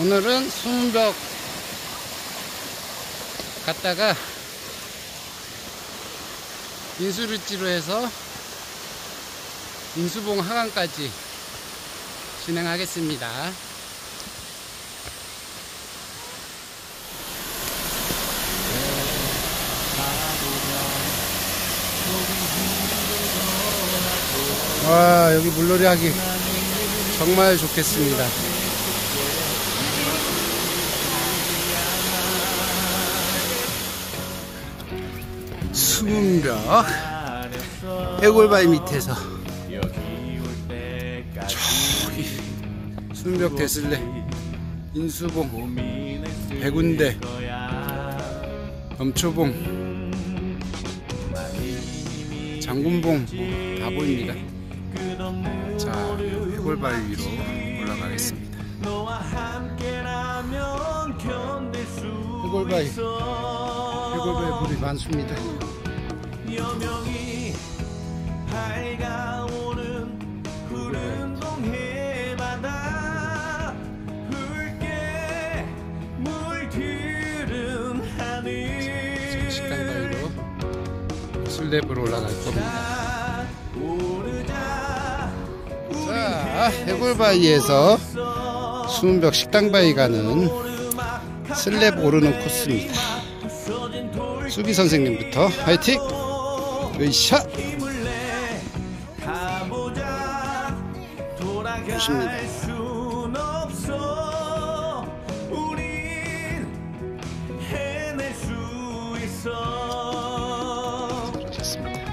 오늘은 수문벽 갔다가 인수루지로 해서 인수봉 하강까지 진행하겠습니다. 와 여기 물놀이 하기 정말 좋겠습니다. 수문벽 해골바위 밑에서. 저기 수문벽 대슬레 인수봉 백운대 엄초봉 장군봉 다 보입니다. 자 해골바위 위로 올라가겠습니다. 해골바위 해골바위 물이 많습니다 여명이 밝아오는 푸른 동해 바다 붉게 물들은 하늘. 식당바위로 슬랩으로 올라갈 겁니다. 자 해골바위에서 수문벽 식당바위 가는 슬랩 오르는 코스입니다. 수비 선생님부터 화이팅! 으이샤! 힘을 내 가보자 돌아갈 좋습니다. 순 없어 우린 해낼 수 있어 잘하셨습니다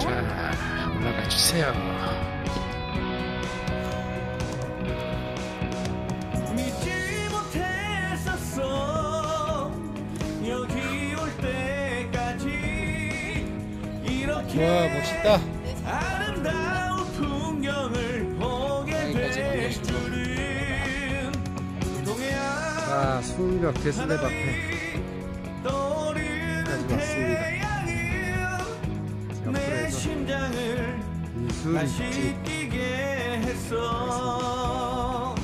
자 올라가 주세요 와 멋있다 아름다운 풍경을 보게 여기까지 될. 줄은 자 수문벽 대슬랩 앞에 왔습니다. 내 심장을 다시 뛰게 했어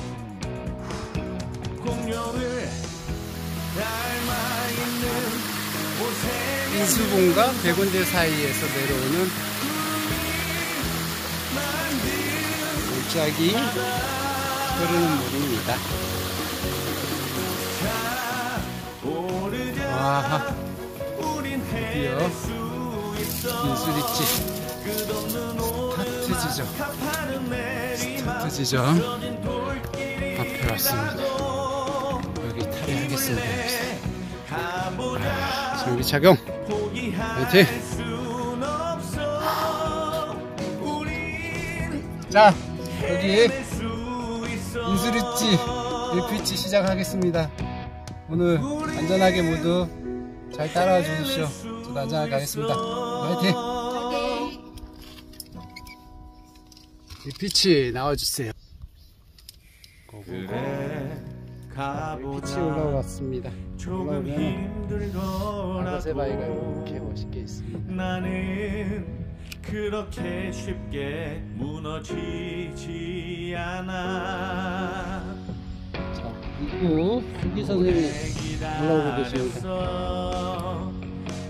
공룡을 닮아 있는 옷에 인수봉과 백운대 사이에서 내려오는 골짜기 흐르는 물입니다. 우린 드디어 끝없는 스타트 지점 스타트 지점 앞에 왔습니다. 여기 탈의하겠습니다. 가보자 장비 착용. 화이팅. 자 여기 인수리지 1피치 시작하겠습니다. 오늘 안전하게 모두 잘 따라와 주십시오. 저도 안전하게 가겠습니다. 화이팅. 1피치 나와주세요. 그래 빛이 가보자 올라왔습니다. 조금 힘들더라도 이렇게 멋있게 있습니다. 나는 그렇게 쉽게 무너지지 않아 자, 입구 후기 선생님 올라오고 계십니다.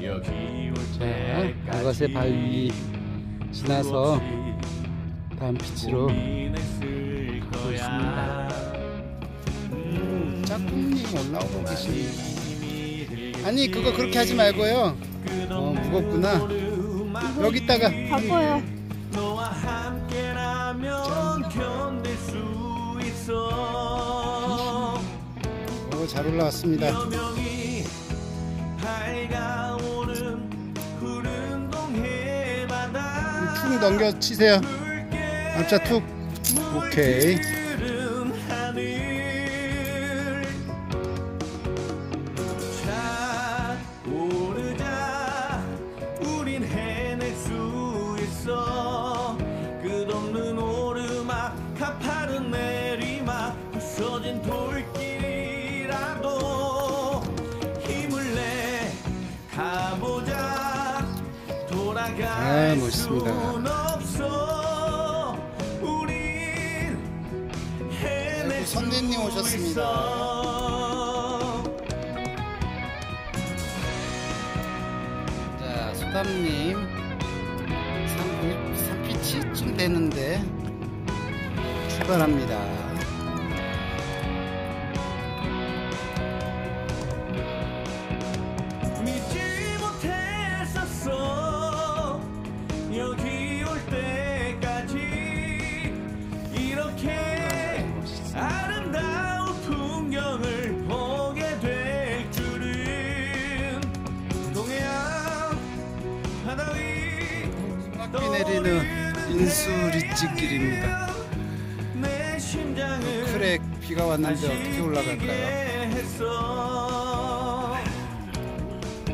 여기 올 자, 아가새 바위 지나서 다음 피치로 가고. 있습니다. 음, 짝꿍님 올라오고 계십니다. 아니 그거 그렇게 하지 말고요. 어 무겁구나. 여기다가 있어 오잘 올라왔습니다. 툭 넘겨 치세요. 앞차 툭. 오케이. 아, 멋있습니다. 아이고, 선대님 오셨습니다. 자, 소담님 3, 3피치쯤 되는데 출발합니다. 내 심장을 크랙 비가 왔는데 어떻게 올라갈까요?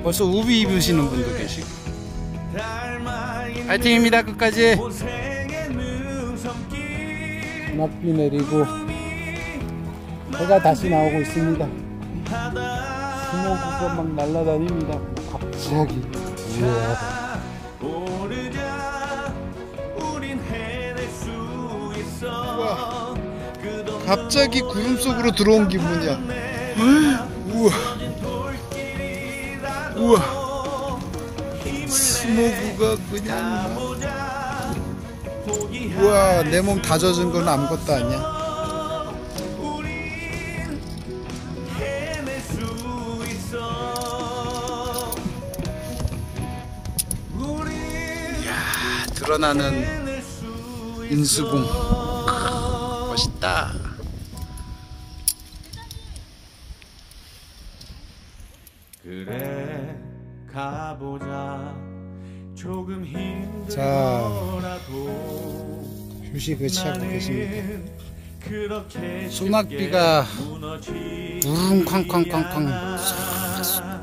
벌써 우비 입으시는 분도 계시고. 파이팅입니다 끝까지. 낙비 내리고 해가 다시 나오고 있습니다. 스모그가 막 날아다닙니다. 갑자기. 우와 갑자기 구름 속으로 들어온 기분이야. 우와. 우와. 스모그가 그냥 우와 내 몸 다 젖은 건 아무것도 아니야. 드러나는 인수봉 멋있다 자, 휴식을 취하고 계십니다. 소낙비가 우릉 쾅쾅쾅쾅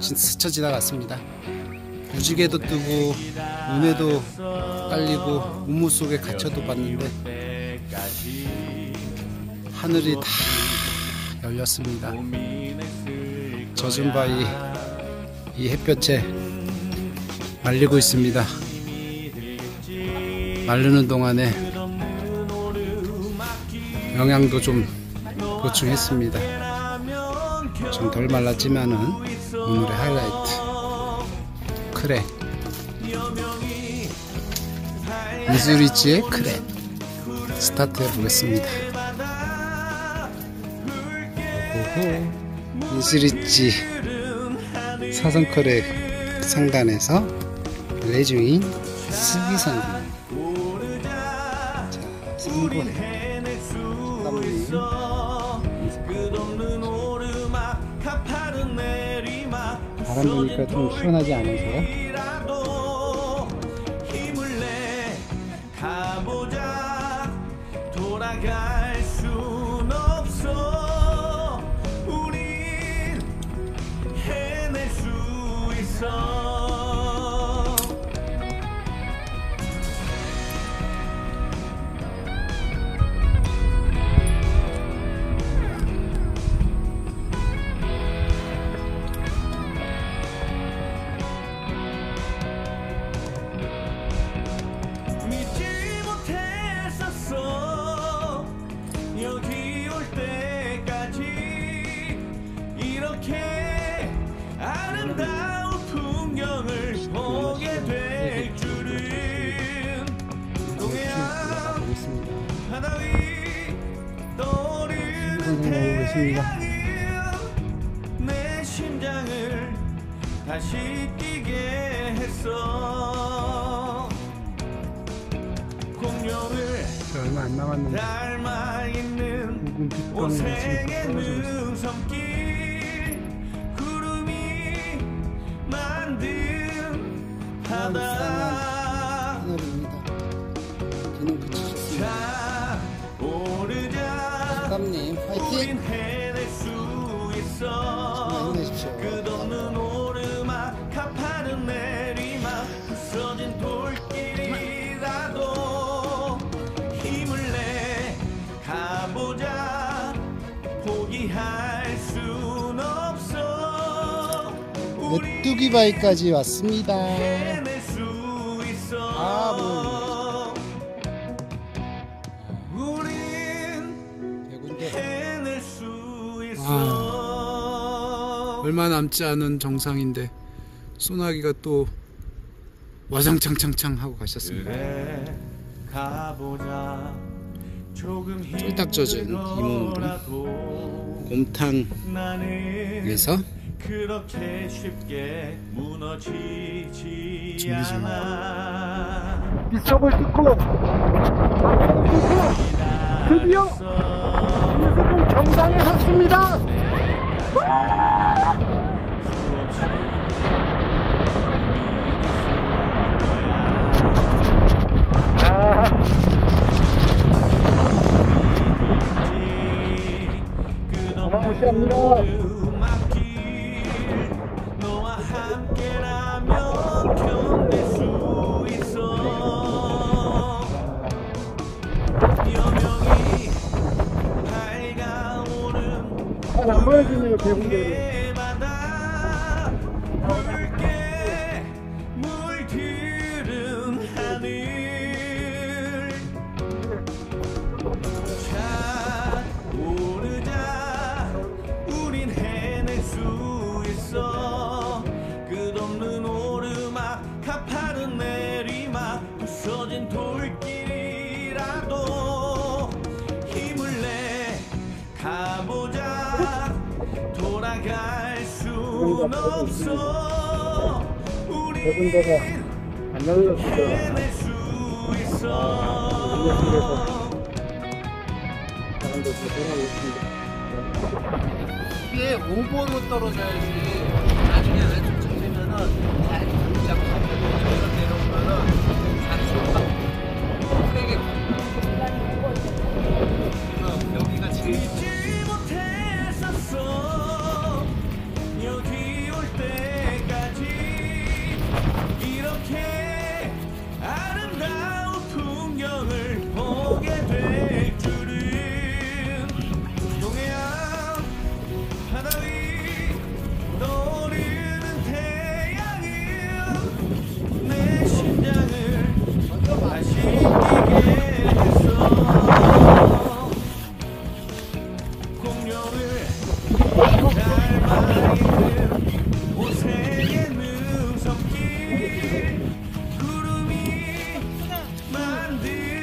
스쳐 지나갔습니다. 무지개도 뜨고 눈에도 깔리고 우무 속에 갇혀도 봤는데 하늘이 다 열렸습니다. 젖은 바위 이 햇볕에 말리고 있습니다. 마르는 동안에 영양도 좀 보충했습니다. 좀 덜 말랐지만은 오늘의 하이라이트. 크랙 인수릿지의 크랙 스타트 해보겠습니다. 오호. 인수릿지 사선 크랙 상단에서 있어 끝없는 오르막 가파른 내리막 바람 부니까 좀 시원하지 않으세요? 돌아갈 심장을 다시 뛰게 했어. 공룡을 얼마 안 남았는데. 닮아 있는 오색의 능섬길 구름이 만든 바다 여기바이까지 왔습니다. 아, 뭐. 대군데. 아, 얼마 남지 않은 정상인데 소나기가 또 와장창창창 하고 가셨습니다. 그래, 쫄딱 젖은 이 몸으로 곰탕에서 그렇게 쉽게 무너지지 않아 빗속을 뚫고 드디어 일본 정상에 섰습니다. 어마무시합니다. 가보자 돌아갈 순 없어 우리 안. 해낼 수 있어 사람들 있습니다. 이게 오버로 떨어져야지 나중에 왼쪽 잡히면은